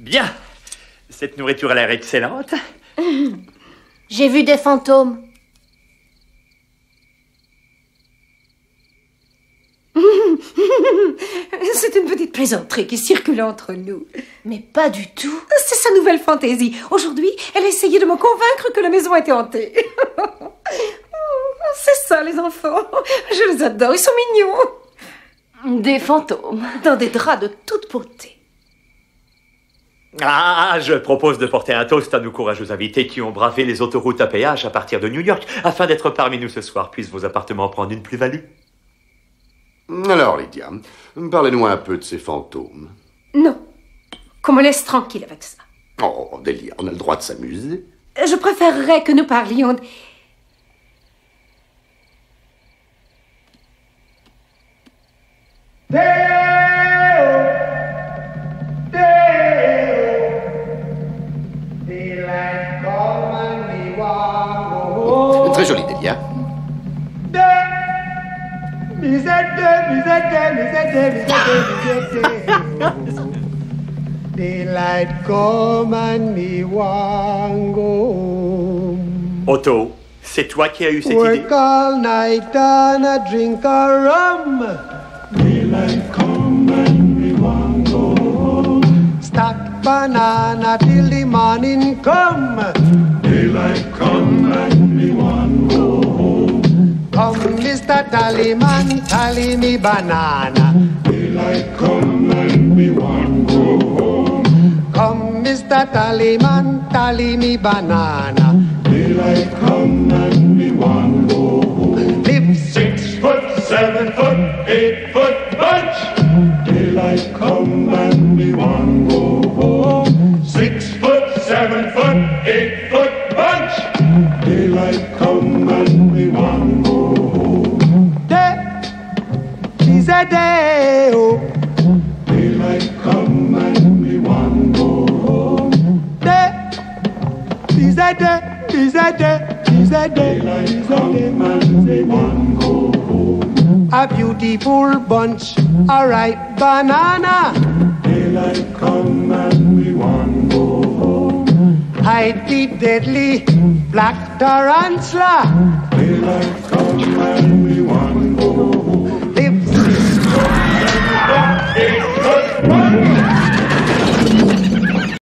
Bien. Cette nourriture a l'air excellente. J'ai vu des fantômes. C'est une petite plaisanterie qui circule entre nous. Mais pas du tout. C'est sa nouvelle fantaisie. Aujourd'hui, elle a essayé de me convaincre que la maison était hantée. C'est ça, les enfants. Je les adore, ils sont mignons. Des fantômes. Dans des draps de toute beauté. Ah, je propose de porter un toast à nos courageux invités qui ont bravé les autoroutes à péage à partir de New York afin d'être parmi nous ce soir. Puissent vos appartements prendre une plus-value? Alors, Lydia, parlez-nous un peu de ces fantômes. Non. Qu'on me laisse tranquille avec ça. Oh, Delia, on a le droit de s'amuser. Je préférerais que nous parlions de... Très joli, Delia. Daylight come and me want go home. Otto, c'est toi qui as eu cette idée morning come. Daylight come and me want go home. Come, Mr. Tallyman, tally me banana. Daylight come and me want go home. Come, Mr. Tallyman, tally me banana. Daylight come and me want go home. Live six foot, seven foot, eight foot bunch. Daylight come and me want go home. Six foot, seven foot, eight foot bunch. Daylight come and me want go home. Day is a day, oh. Daylight come and me want go home. Day is a day, is a day, is a day, is a day, and me want go home. A beautiful bunch, a ripe banana. Daylight come and we want might be deadly. Black tarantula. Daylight and we